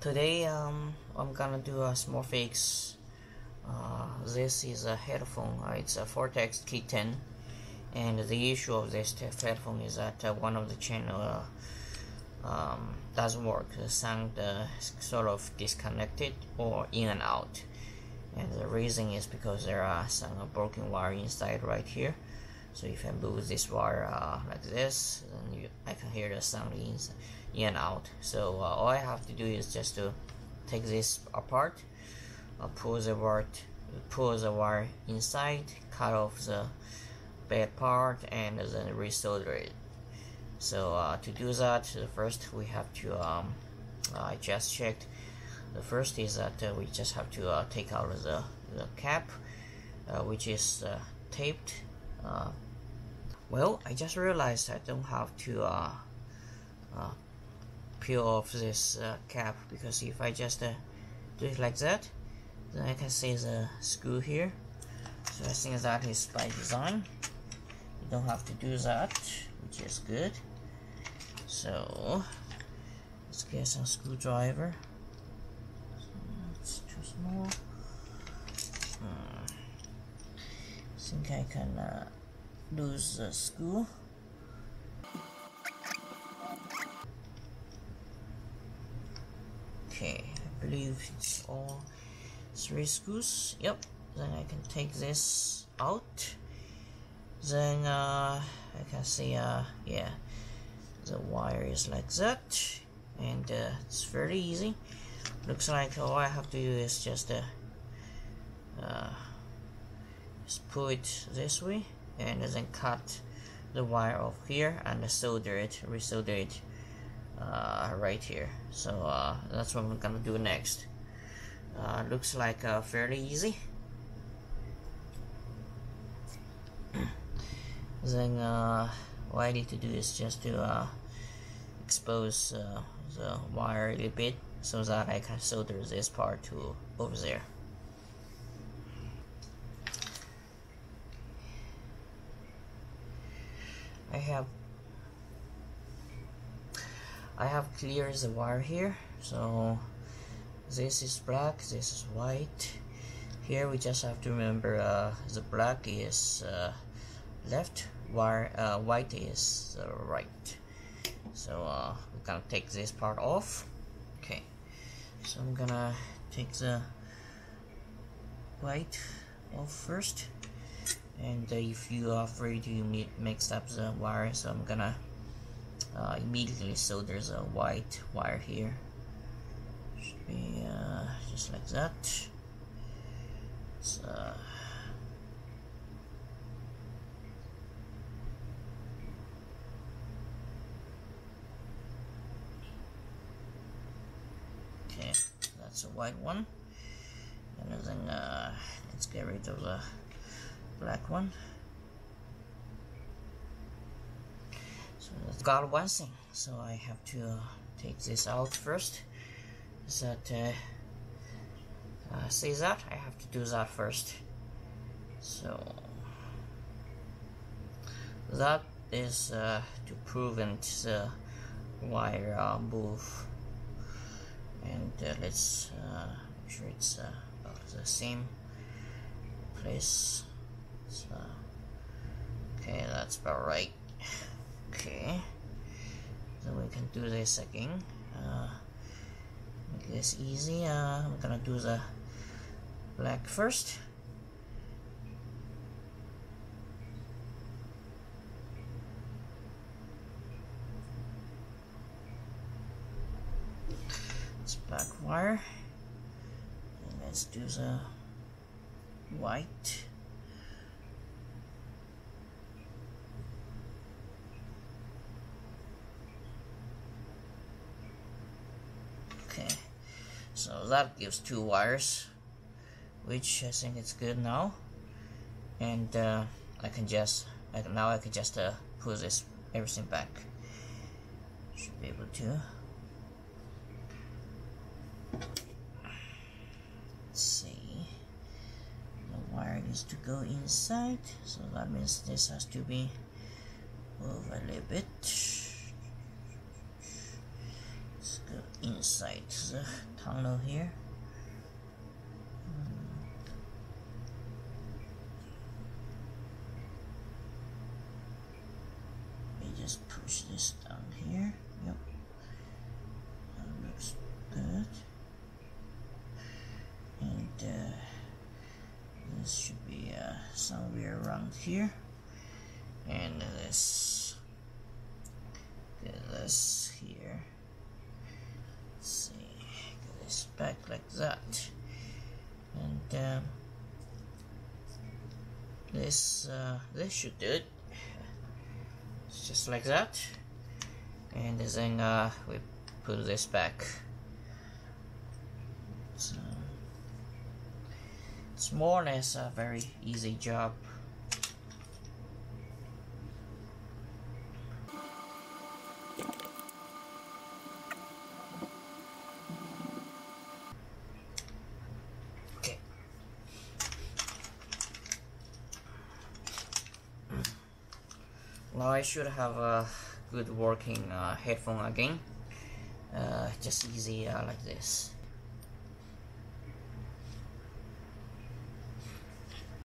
today um, I'm gonna do a small fix. Uh, this is a headphone uh, it's a Fostex T10 and the issue of this headphone is that uh, one of the channel uh, um, doesn't work. The sound uh, sort of disconnected or in and out. And the reason is because there are some broken wire inside right here so if I move this wire uh, like this you, I can hear the sound in, in and out. So uh, all I have to do is just to take this apart uh, pull the wire pull the wire inside cut off the bad part and then resolder it. So uh, to do that first we have to um, I just checked. The first is that uh, we just have to uh, take out the, the cap which is taped uh, well I just realized I don't have to uh, peel off this cap because if I just do it like that then I can see the screw here. So I think that is by design. You don't have to do that which is good. So let's get some screwdriver. It's too small hmm. Think I can uh, lose the screw okay I believe it's all three screws yep then I can take this out. Then uh, I can see uh, yeah the wire is like that. And uh, it's very easy. Looks like all I have to do is just uh, uh, just pull it this way and then cut the wire off here and solder it resolder it uh, right here. So uh, that's what I'm gonna do next. Uh, looks like uh, fairly easy. Then uh, what I need to do is just to uh, expose the wire a little bit so that I can solder this part to over there I have I have cleared the wire here. So this is black this is white. Here we just have to remember uh, the black is uh, left wire uh, white is right. So uh, we're gonna take this part off. Okay. So I'm gonna take the white off first and uh, if you are afraid you mix up the wire so I'm gonna uh, immediately there's a white wire here. Should be uh, just like that. So okay that's a white one. And then uh, let's get rid of the black one. So that's got one thing so I have to uh, take this out first. That uh, uh, see that? I have to do that first. So that is uh, to prevent the wire uh, move. And uh, let's uh, make sure it's uh, about the same place so, okay that's about right. Okay. So we can do this again. Uh, make this easy. Uh, I'm gonna do the black first. It's black wire. And let's do the white so that gives two wires which I think it's good now. And uh, I can just I can, now I can just uh, pull this everything back. Should be able to. See. The wire needs to go inside so that means this has to be moved a little bit in inside the tunnel here. Just push this down here. Yep. That looks good. And uh, this should be uh, somewhere around here. And this this here let's see. Get this back like that. And um, this uh, this should do it. It's just like that. And then uh, we put this back. So it's more or less a very easy job now I should have a good working uh, headphone again. Uh, just easy uh, like this